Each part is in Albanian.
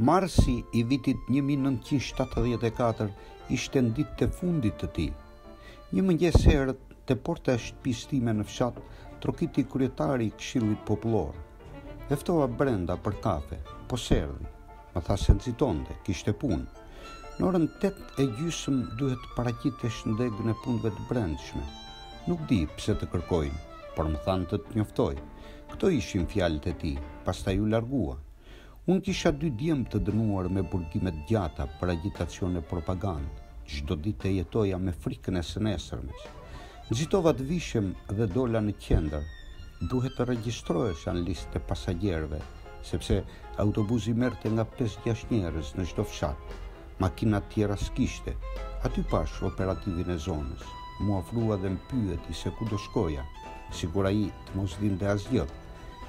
Marsi i vitit 1974 ishte në ditët e fundit të tij. Një mëngjes herët te porta e shtëpisë time në fshat, trokiti kryetari i Këshillit Popullor. E ftova brenda për kafe, po s'erdhi. Më tha se nxitonte, kishte punë. Në orën 8 e gjysëm duhet të paraqitesh në degën e punëve të brendshme. Nuk di pse të kërkojnë, por më thanë të të njoftoj. Këto ishin fjalët e tij, pastaj u largua. Unë kisha dy djem të dënuar me burgime të gjata për agjitacion e propagandë. Çdo ditë e jetoja me frikën e së nesërmes. Nxitova të vishem dhe dola në qendër. Duhet të regjistrohesha në listë të pasagjerëve, sepse autobuzi merrte nga pesë-gjashtë njerëz në çdo fshat. Makina të tjera s'kishte. Aty pashë operativin e zonës. M'u afrua dhe më pyeti se ku do shkoja, sikur ai të mos dinte asgjë.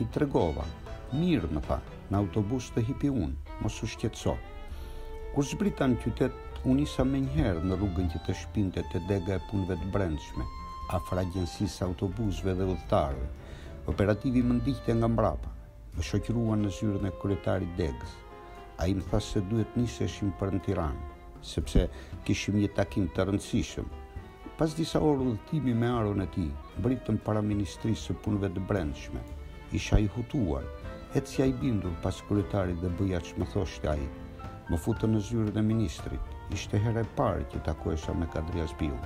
I tregova. Mirë, më tha. Në autobus të hipi unë, mos u shqetëso. Kur zbrita në qytet, u nisa menjëherë në rrugën që të shpinte te dega e punëve të brendshme, afër agjencisë së autobusëve dhe udhëtarëve. Operativi më ndiqte nga mbrapa. Më shoqëruan në zyrën e kryetarit të degës. Ai më tha se duhet niseshim për në Tiranë, sepse kishim një takim të rëndësishëm. Pas disa orë udhëtimi me Aron e tij, mbërritëm para Ministrisë së Punëve të Brendshme. Isha i hutuar. Ecja i bindur pas kryetarit dhe bëja ç'më thoshte ai. Më futën në zyrën e ministrit. Ishte hera e parë që takohesha me Kadri Hazbiun.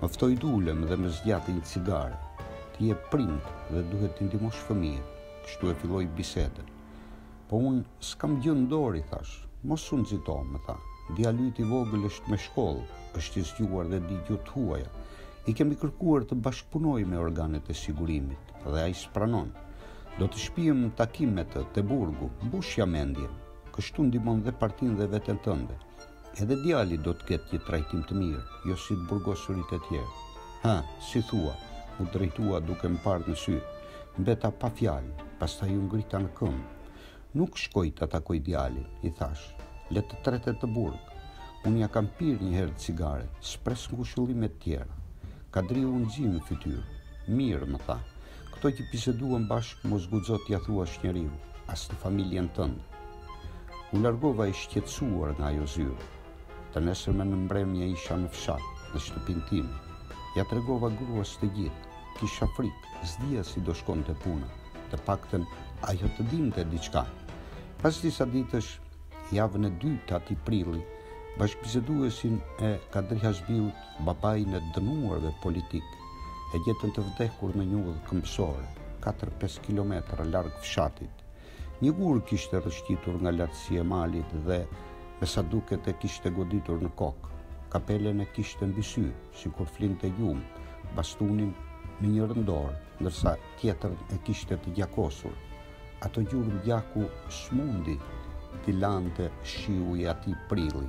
Më ftoi të ulem dhe më zgjati një cigare. Ti je prind dhe duhet t'i ndihmosh fëmijët, kështu e filloi bisedën. Po unë s'kam gjë në dorë, i thashë. Mos u nxito, më tha. Djali yt i vogël është me shkollë, është i zgjuar dhe di gjuhë të huaja. I kemi kërkuar të bashkëpunojë me organet e sigurimit dhe ai s'pranon. Do të shpiem në takim me të te burgu, mbushja mendjen. Kështu ndihmon dhe partinë dhe veten tënde. Edhe djali do të ketë një trajtim të mirë, jo si të burgosurit e tjerë. Hë, si thua, u drejtua duke më parë në sy. Mbeta pa fjalë, pastaj u ngrita në këmbë. Nuk shkoj ta takoj djalin, i thashë. Le të tretet në burg. Unë ia kam pirë një herë cigare, s'pres ngushëllime të tjera. Kadriu u nxi në fytyrë. Mirë, më tha. Këto që biseduam bashkë mos guxo t'ia thuash njeriu, as në familjen tënde. U largova i shqetësuar nga ajo zyrë. Të nesërmen në mbrëmje isha në fshat, në shtëpinë time. Ia tregova gruas të gjithë. Kisha frikë, s'dija si do shkonte puna, të paktën ajo të dinte diçka. Pas disa ditësh, javën e dytë të atij prilli, bashkëbiseduesin e Kadri Hazbiut, babain e të dënuarve politikë, e gjetën të vdekur në një udhë këmbësore, katër-pesë kilometra larg fshatit. Një gur kishte rrëshqitur nga lartësi e malit dhe, me sa duket, e kishte goditur në kokë. Kapelen e kishte mbi sy, sikur flinte gjumë, bastunin në njërën dorë, ndërsa tjetrën e kishte të gjakosur. Ato gjurmë gjaku s'mundi t'i lante shiu i atij prilli.